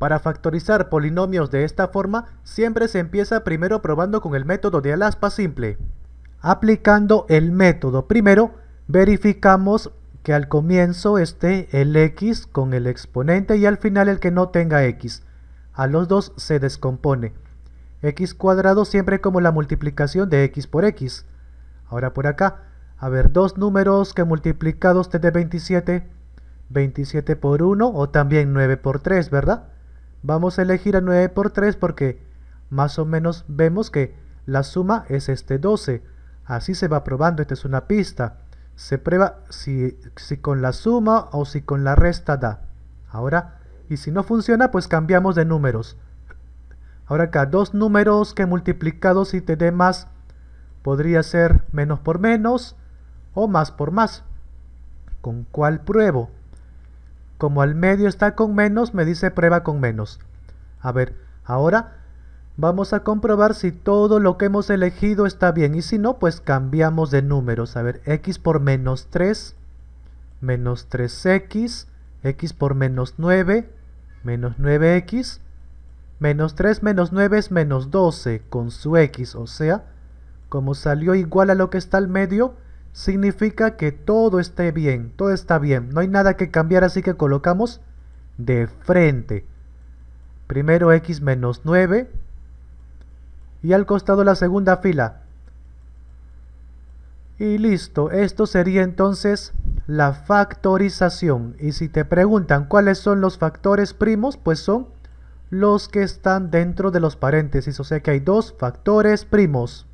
Para factorizar polinomios de esta forma, siempre se empieza primero probando con el método de alaspa simple. Aplicando el método primero, verificamos que al comienzo esté el x con el exponente y al final el que no tenga x. A los dos se descompone. x cuadrado siempre como la multiplicación de x por x. Ahora por acá, a ver, dos números que multiplicados te dé 27, 27 por 1 o también 9 por 3, ¿verdad? Vamos a elegir a 9 por 3 porque más o menos vemos que la suma es este 12. Así se va probando, esta es una pista. Se prueba si, si con la suma o si con la resta da. Ahora, y si no funciona, pues cambiamos de números. Ahora acá, dos números que multiplicados y te dé más, podría ser menos por menos o más por más. ¿Con cuál pruebo? Como al medio está con menos, me dice prueba con menos. A ver, ahora vamos a comprobar si todo lo que hemos elegido está bien. Y si no, pues cambiamos de números. A ver, x por menos 3, menos 3x, x por menos 9, menos 9x, menos 3 menos 9 es menos 12 con su x. O sea, como salió igual a lo que está al medio, significa que todo esté bien, todo está bien, no hay nada que cambiar, así que colocamos de frente. Primero x menos 9 y al costado la segunda fila. Y listo, esto sería entonces la factorización. Y si te preguntan cuáles son los factores primos, pues son los que están dentro de los paréntesis, o sea que hay dos factores primos.